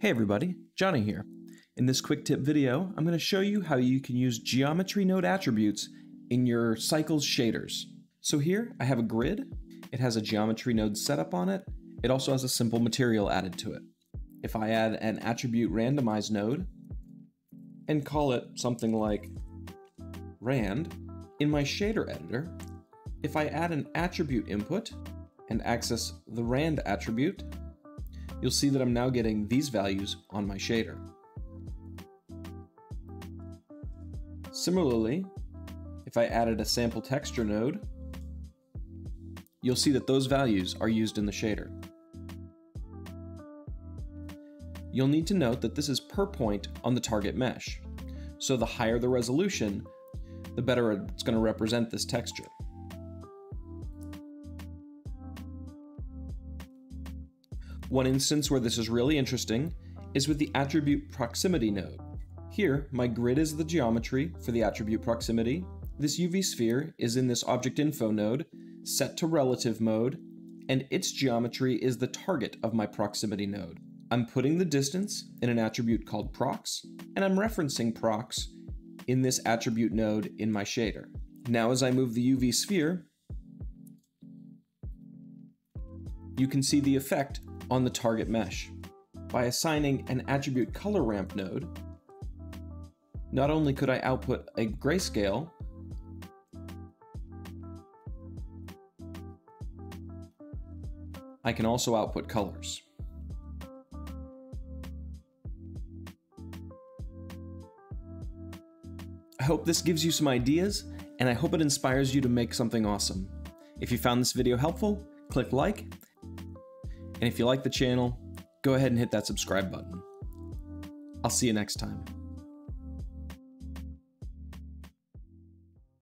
Hey everybody, Johnny here. In this quick tip video, I'm going to show you how you can use geometry node attributes in your cycles shaders. So here I have a grid, it has a geometry node setup on it, it also has a simple material added to it. If I add an attribute randomize node and call it something like rand, in my shader editor, if I add an attribute input and access the rand attribute, you'll see that I'm now getting these values on my shader. Similarly, if I added a sample texture node, you'll see that those values are used in the shader. You'll need to note that this is per point on the target mesh. So the higher the resolution, the better it's going to represent this texture. One instance where this is really interesting is with the attribute proximity node. Here, my grid is the geometry for the attribute proximity. This UV sphere is in this object info node, set to relative mode, and its geometry is the target of my proximity node. I'm putting the distance in an attribute called prox, and I'm referencing prox in this attribute node in my shader. Now as I move the UV sphere, you can see the effect on the target mesh. By assigning an attribute color ramp node, not only could I output a grayscale, I can also output colors. I hope this gives you some ideas, and I hope it inspires you to make something awesome. If you found this video helpful, click like, and if you like the channel, go ahead and hit that subscribe button. I'll see you next time.